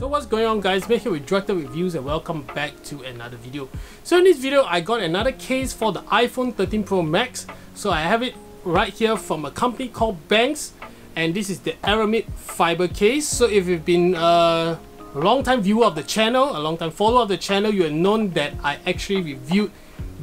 So what's going on guys, Matt here with Droid Tech Reviews and welcome back to another video. So in this video, I got another case for the iPhone 13 Pro Max. So I have it right here from a company called Benks and this is the Aramid fiber case. So if you've been a long time viewer of the channel, a long time follower of the channel, you have known that I actually reviewed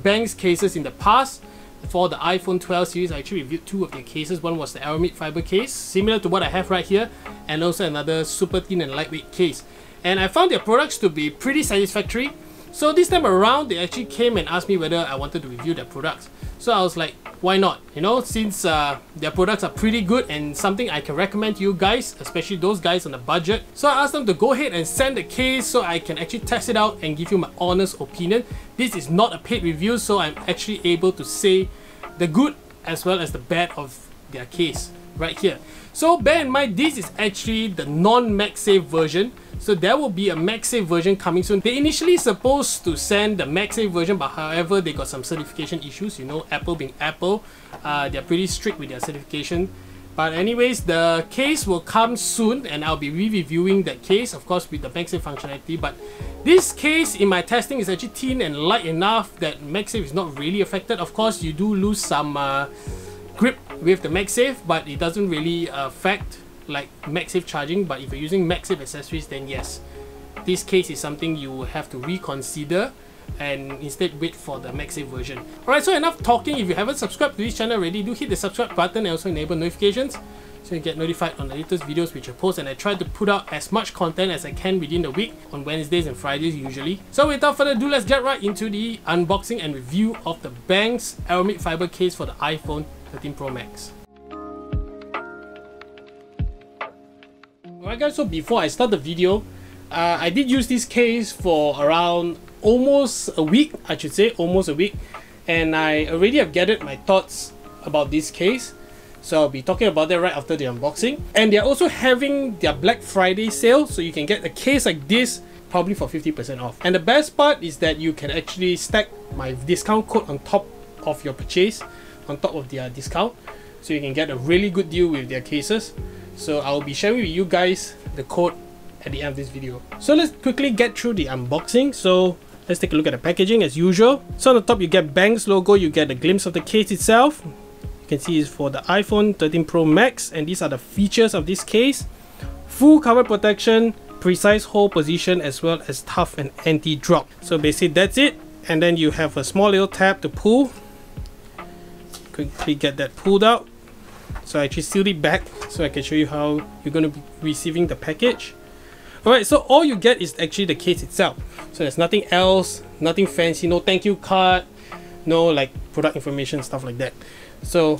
Benks cases in the past. For the iPhone 12 series, I actually reviewed two of their cases. One was the Aramid fiber case, similar to what I have right here, and also another super thin and lightweight case. And I found their products to be pretty satisfactory. So this time around, they actually came and asked me whether I wanted to review their products. So I was like, why not? You know, since uh, their products are pretty good and something I can recommend to you guys, especially those guys on the budget. So I asked them to go ahead and send the case so I can actually test it out and give you my honest opinion. This is not a paid review, so I'm actually able to say the good as well as the bad of their case right here. So bear in mind, this is actually the non-MagSafe version. So there will be a MagSafe version coming soon. They initially supposed to send the MagSafe version, but however, they got some certification issues. You know, Apple being Apple, uh, they're pretty strict with their certification. But anyways, the case will come soon and I'll be re-reviewing that case, of course, with the MagSafe functionality. But this case in my testing is actually thin and light enough that MagSafe is not really affected. Of course, you do lose some uh, grip with the MagSafe, but it doesn't really uh, affect like MagSafe charging, but if you're using MagSafe accessories, then yes, this case is something you will have to reconsider and instead wait for the MagSafe version. Alright, so enough talking. If you haven't subscribed to this channel already, do hit the subscribe button and also enable notifications so you get notified on the latest videos which I post and I try to put out as much content as I can within the week on Wednesdays and Fridays usually. So without further ado, let's get right into the unboxing and review of the Benks Aramid Fiber case for the iPhone 13 Pro Max. Alright guys, so before I start the video, uh, I did use this case for around almost a week, I should say, almost a week. And I already have gathered my thoughts about this case. So I'll be talking about that right after the unboxing. And they're also having their Black Friday sale, so you can get a case like this probably for 50% off. And the best part is that you can actually stack my discount code on top of your purchase, on top of their discount. So you can get a really good deal with their cases. So I'll be sharing with you guys the code at the end of this video. So let's quickly get through the unboxing. So let's take a look at the packaging as usual. So on the top you get Benks logo, you get a glimpse of the case itself. You can see it's for the iPhone 13 Pro Max and these are the features of this case. Full cover protection, precise hold position as well as tough and anti-drop. So basically that's it. And then you have a small little tab to pull. Quickly get that pulled out so I actually sealed it back so I can show you how you're going to be receiving the package. Alright, so all you get is actually the case itself. So there's nothing else, nothing fancy, no thank you card, no like product information, stuff like that. So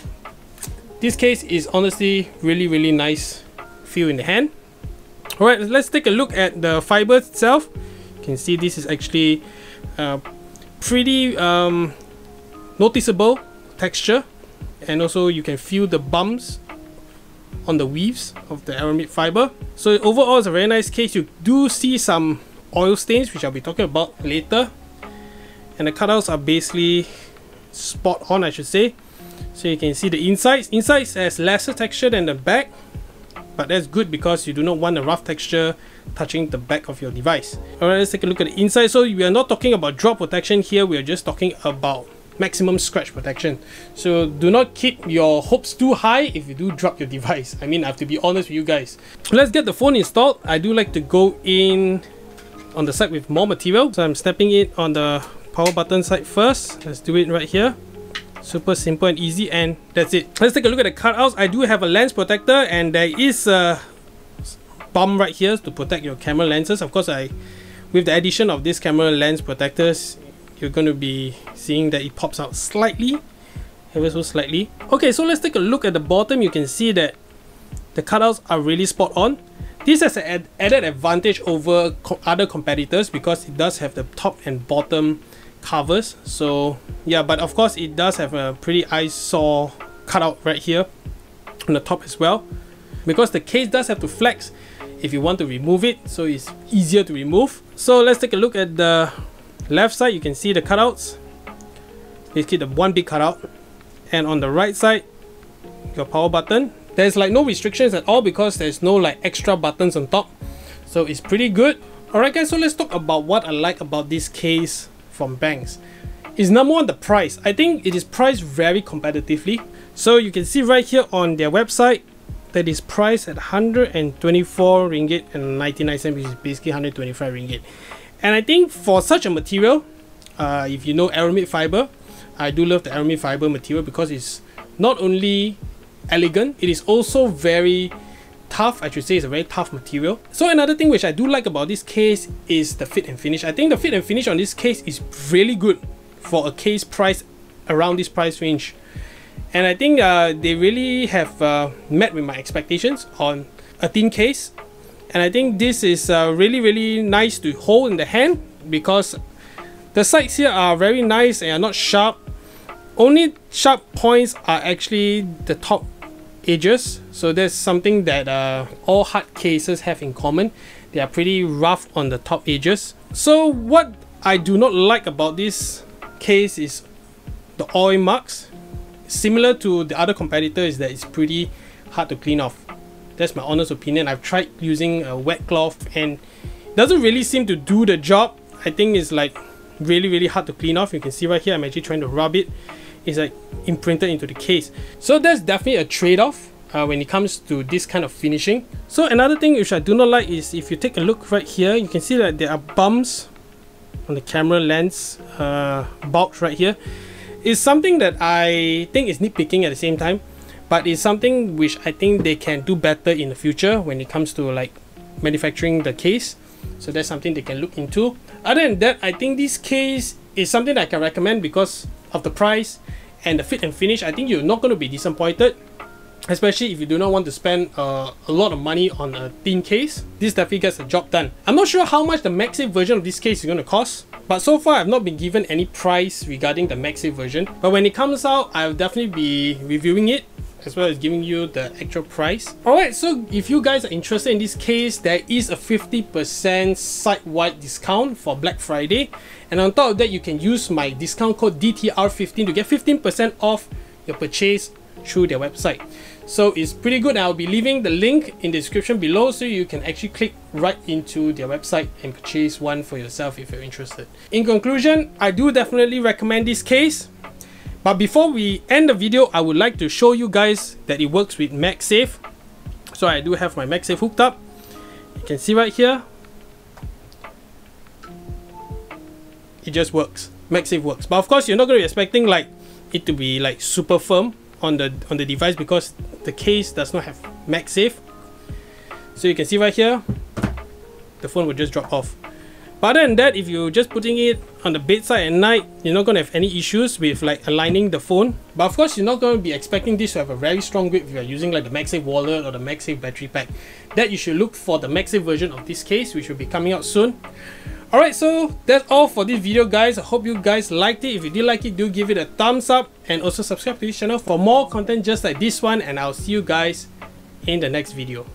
this case is honestly really, really nice feel in the hand. Alright, let's take a look at the fiber itself. You can see this is actually uh, pretty um, noticeable texture and also you can feel the bumps on the weaves of the aramid fiber. So overall it's a very nice case. You do see some oil stains which I'll be talking about later and the cutouts are basically spot on I should say. So you can see the insides. Insides has lesser texture than the back but that's good because you do not want a rough texture touching the back of your device. Alright, let's take a look at the inside. So we are not talking about drop protection here, we are just talking about maximum scratch protection. So do not keep your hopes too high if you do drop your device. I mean, I have to be honest with you guys. Let's get the phone installed. I do like to go in on the side with more material. So I'm stepping it on the power button side first. Let's do it right here. Super simple and easy and that's it. Let's take a look at the cutouts. I do have a lens protector and there is a bump right here to protect your camera lenses. Of course, I with the addition of this camera lens protectors, you're going to be seeing that it pops out slightly ever so slightly. Okay so let's take a look at the bottom. You can see that the cutouts are really spot on. This has an added advantage over co other competitors because it does have the top and bottom covers. So yeah but of course it does have a pretty eyesore cutout right here on the top as well. Because the case does have to flex if you want to remove it so it's easier to remove. So let's take a look at the left side you can see the cutouts basically the one big cutout and on the right side your power button there's like no restrictions at all because there's no like extra buttons on top So it's pretty good. Alright guys, so let's talk about what I like about this case from Benks. Is number one the price. I think it is priced very competitively. So you can see right here on their website that is priced at 124 ringgit and 99 cents, which is basically 125 ringgit. And I think for such a material, uh, if you know aramid fiber, I do love the aramid fiber material because it's not only elegant, it is also very tough. I should say it's a very tough material. So another thing which I do like about this case is the fit and finish. I think the fit and finish on this case is really good for a case price around this price range. And I think uh, they really have uh, met with my expectations on a thin case and I think this is uh, really really nice to hold in the hand because the sides here are very nice and are not sharp. Only sharp points are actually the top edges. So that's something that uh, all hard cases have in common. They are pretty rough on the top edges. So what I do not like about this case is the oil marks. Similar to the other competitor is that it's pretty hard to clean off that's my honest opinion. I've tried using a wet cloth and it doesn't really seem to do the job. I think it's like really really hard to clean off. You can see right here I'm actually trying to rub it. It's like imprinted into the case. So that's definitely a trade-off uh, when it comes to this kind of finishing. So another thing which I do not like is if you take a look right here you can see that there are bumps on the camera lens uh, right here. Is something that I think is nitpicking at the same time but it's something which I think they can do better in the future when it comes to like manufacturing the case. So that's something they can look into. Other than that I think this case is something that I can recommend because of the price and the fit and finish. I think you're not going to be disappointed especially if you do not want to spend uh, a lot of money on a thin case. This definitely gets the job done. I'm not sure how much the MagSafe version of this case is going to cost but so far i've not been given any price regarding the MagSafe version. But when it comes out i'll definitely be reviewing it as well as giving you the actual price. Alright, so if you guys are interested in this case, there is a 50% site-wide discount for Black Friday. And on top of that, you can use my discount code DTR15 to get 15% off your purchase through their website. So it's pretty good. I'll be leaving the link in the description below so you can actually click right into their website and purchase one for yourself if you're interested. In conclusion, I do definitely recommend this case. But before we end the video, I would like to show you guys that it works with MagSafe. So I do have my MagSafe hooked up. You can see right here. It just works. MagSafe works. But of course, you're not going to be expecting like it to be like super firm on the on the device because the case does not have MagSafe. So you can see right here, the phone will just drop off. But other than that, if you're just putting it on the bedside at night, you're not going to have any issues with like aligning the phone. But of course, you're not going to be expecting this to have a very strong grip if you're using like the MagSafe wallet or the MagSafe battery pack. That you should look for the MagSafe version of this case, which will be coming out soon. Alright, so that's all for this video guys. I hope you guys liked it. If you did like it, do give it a thumbs up and also subscribe to this channel for more content just like this one and I'll see you guys in the next video.